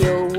yo. you